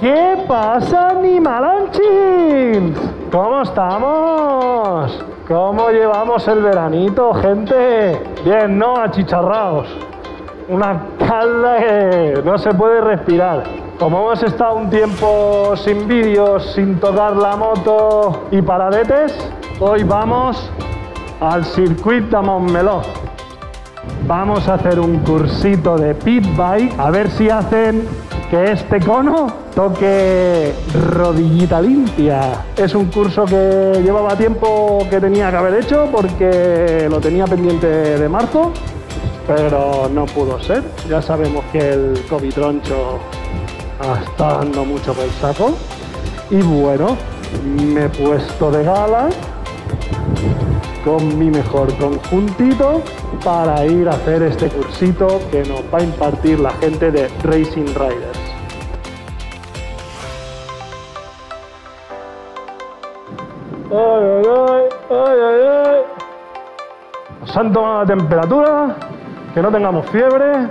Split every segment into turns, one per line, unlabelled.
¿Qué pasa, animalanchins? ¿Cómo estamos? ¿Cómo llevamos el veranito, gente? Bien, ¿no? Achicharraos. Una calda que no se puede respirar. Como hemos estado un tiempo sin vídeos, sin tocar la moto y paradetes, hoy vamos al circuito de Montmeló. Vamos a hacer un cursito de pit bike a ver si hacen que este cono toque rodillita limpia. Es un curso que llevaba tiempo que tenía que haber hecho porque lo tenía pendiente de marzo, pero no pudo ser. Ya sabemos que el COVID troncho está dando mucho por el saco. Y bueno, me he puesto de gala con mi mejor conjuntito para ir a hacer este que nos va a impartir la gente de Racing Riders. Ay, ay. Nos han tomado la temperatura, que no tengamos fiebre.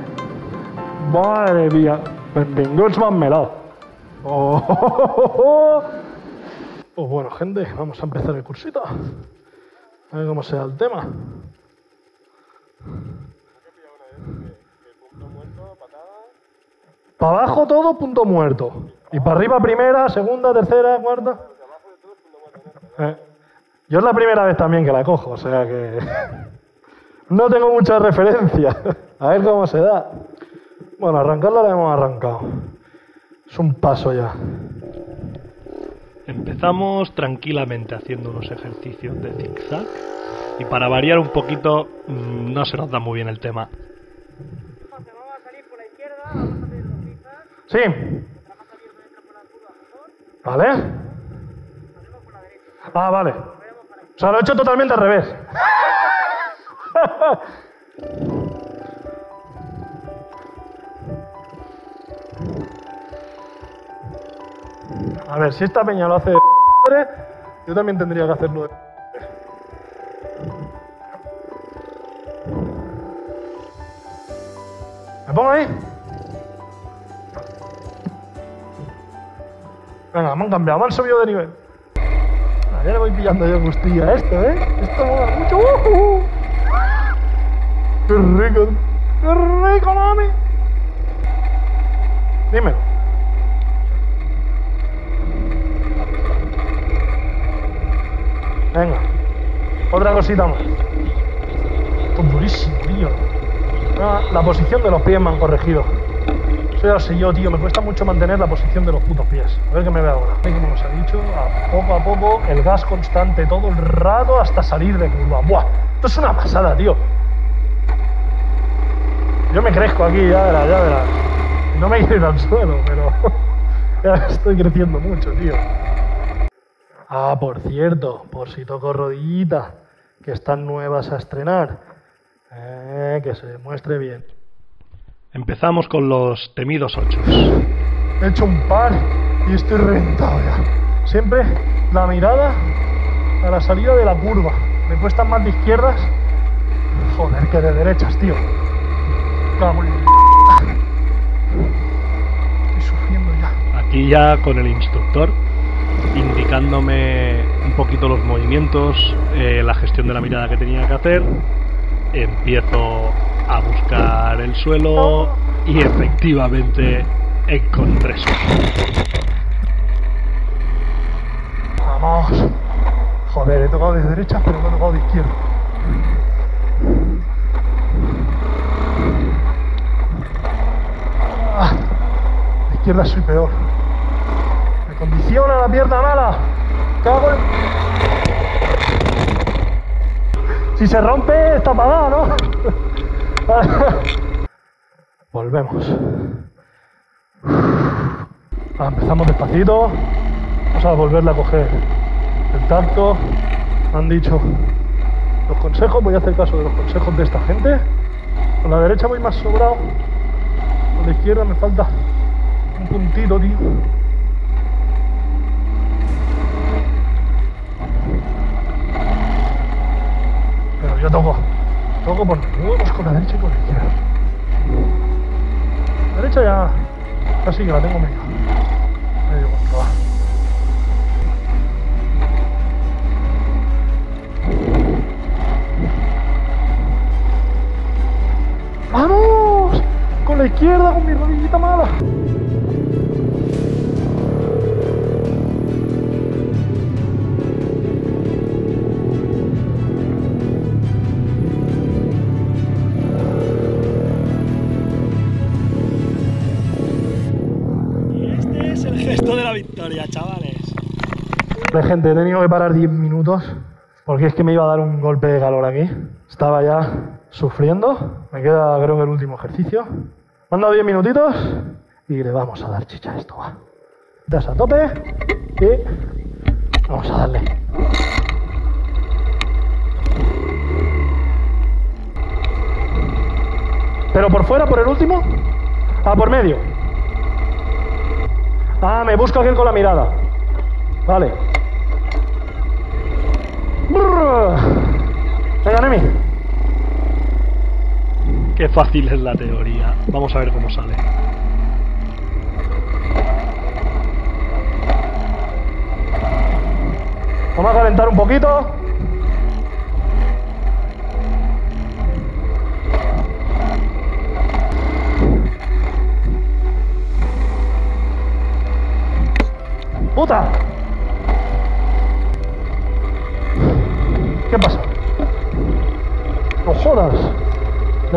Madre mía, benvinguts Montmeló. Oh, oh, oh, oh. Pues bueno, gente, vamos a empezar el cursito. A ver cómo sea el tema. Para abajo todo punto muerto. Y para arriba primera, segunda, tercera, cuarta. Eh, Yo es la primera vez también que la cojo, o sea que no tengo mucha referencia. A ver cómo se da. Bueno, arrancarla la hemos arrancado. Es un paso ya.
Empezamos tranquilamente haciendo unos ejercicios de zigzag y para variar un poquito mm, no se nos da muy bien el tema.
Sí. ¿Vale? Ah, vale. O sea, lo he hecho totalmente al revés. A ver, si esta peña lo hace de yo también tendría que hacerlo de Venga, me han cambiado, me han subido de nivel. Ya le voy pillando yo gustillo a esto, ¿eh? Esto mola mucho. ¡Uh! ¡Qué rico! ¡Qué rico, mami! Dímelo. Venga. Otra cosita más. Esto es durísimo, tío. Ah, la posición de los pies me han corregido. Soy así yo, tío. Me cuesta mucho mantener la posición de los putos pies. A ver qué me ve ahora. Como nos ha dicho, a poco a poco, el gas constante todo el rato hasta salir de curva. ¡Buah! Esto es una pasada, tío. Yo me crezco aquí, ya verás, ya verás. No me quiero ir al suelo, pero estoy creciendo mucho, tío. Ah, por cierto, por si toco rodillita, que están nuevas a estrenar. Eh, que se muestre bien.
Empezamos con los temidos ochos.
He hecho un par y estoy reventado ya. Siempre la mirada a la salida de la curva. Me cuestan más de izquierdas. Joder, que de derechas, tío. Cago en- Estoy sufriendo ya.
Aquí ya con el instructor indicándome un poquito los movimientos, eh, la gestión de la mirada que tenía que hacer. Empiezo a buscar el suelo y efectivamente encontré suelo.
Vamos. Joder, he tocado de derecha, pero no he tocado de izquierda. Ah, de izquierda soy peor. Me condiciona la pierna mala. Cago en... Si se rompe, está apagada, ¿no? Volvemos. Ah, empezamos despacito. Vamos a volverle a coger el tacto. Han dicho los consejos, voy a hacer caso de los consejos de esta gente. Con la derecha voy más sobrado. Con la izquierda me falta un puntito, tío. Pero yo toco. Luego por con la derecha y por la izquierda. La derecha ya casi que la tengo medio. Medio controlada. ¡Vamos! Con la izquierda, con mi rodillita mala.
De la chavales.
De gente, he tenido que parar 10 minutos porque es que me iba a dar un golpe de calor aquí. Estaba ya sufriendo. Me queda, creo que, el último ejercicio. Me han dado 10 minutitos y le vamos a dar chicha a esto, va. Das a tope y vamos a darle. Pero por fuera, por el último. Ah, por medio. Ah, me busco aquel con la mirada. Vale. Brrr. Venga, Nemi.
Qué fácil es la teoría. Vamos a ver cómo sale.
Vamos a calentar un poquito. ¡Puta! ¿Qué pasa? ¡No jodas! Me he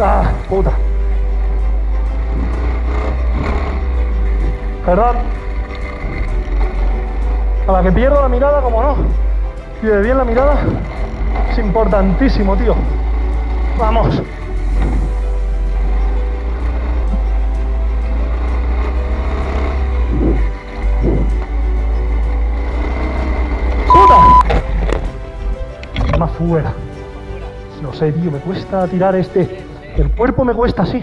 ¡Ah! ¡Puta! Perdón. A la que pierdo la mirada, como no. De bien la mirada es importantísimo, tío. Vamos. Fuera. No sé, tío, me cuesta tirar este. El cuerpo me cuesta así.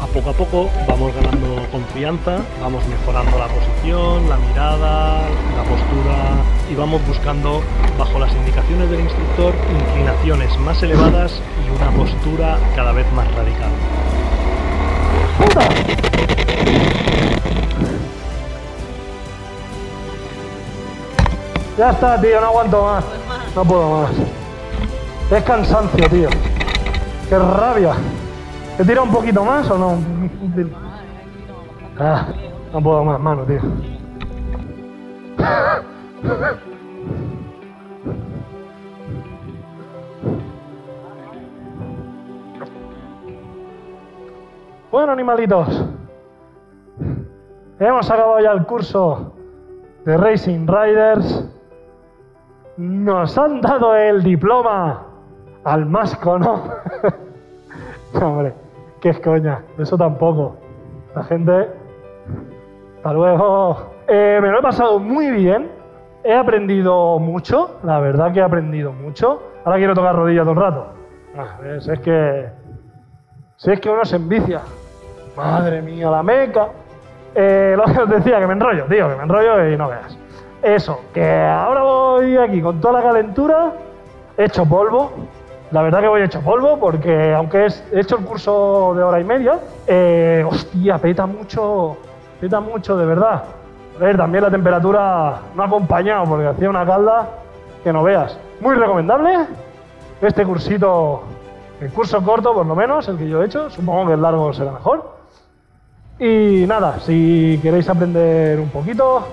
A poco a poco vamos ganando confianza, vamos mejorando la posición, la mirada, la postura y vamos buscando, bajo las indicaciones del instructor, inclinaciones más elevadas y una postura cada vez más radical.
¡Puta! Ya está, tío, no aguanto más. No puedo más. Es cansancio, tío. Qué rabia. ¿He tirado un poquito más o no? Ah, no puedo más, mano, tío. Bueno, animalitos. Hemos acabado ya el curso de Racing Riders. Nos han dado el diploma al masco, ¿no? Hombre, qué es coña, eso tampoco. La gente. Hasta luego. Eh, me lo he pasado muy bien. He aprendido mucho, la verdad que he aprendido mucho. Ahora quiero tocar rodillas todo el rato. Ves, es que. Si es que uno se envicia. Madre mía, la meca. Eh, lo que os decía, que me enrollo, tío, que me enrollo y no veas. Eso, que ahora voy aquí con toda la calentura, hecho polvo. La verdad que voy hecho polvo porque aunque he hecho el curso de hora y media, eh, hostia, peta mucho, peta mucho de verdad. A ver, también la temperatura no ha acompañado porque hacía una calda que no veas. Muy recomendable este cursito, el curso corto por lo menos, el que yo he hecho, supongo que el largo será mejor. Y nada, si queréis aprender un poquito,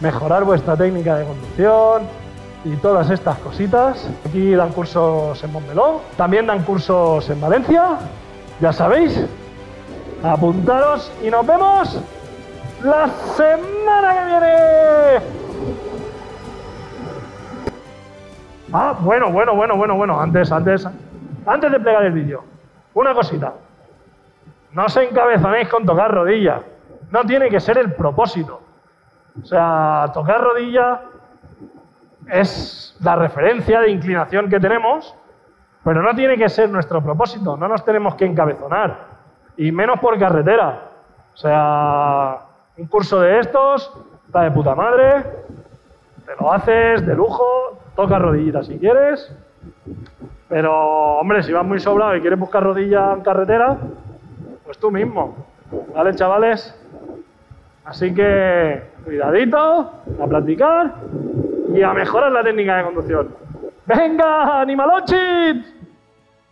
mejorar vuestra técnica de conducción y todas estas cositas, aquí dan cursos en Montmeló, también dan cursos en Valencia, ya sabéis, apuntaros y nos vemos la semana que viene. Ah, bueno, bueno, bueno, bueno, bueno, antes, antes, antes de plegar el vídeo, una cosita. No os encabezonéis con tocar rodilla. No tiene que ser el propósito. O sea, tocar rodilla es la referencia de inclinación que tenemos, pero no tiene que ser nuestro propósito. No nos tenemos que encabezonar. Y menos por carretera. O sea, un curso de estos está de puta madre. Te lo haces de lujo. Toca rodillitas si quieres. Pero, hombre, si vas muy sobrado y quieres buscar rodilla en carretera, pues tú mismo. ¿Vale, chavales? Así que, cuidadito, a practicar y a mejorar la técnica de conducción. ¡Venga, animalochis!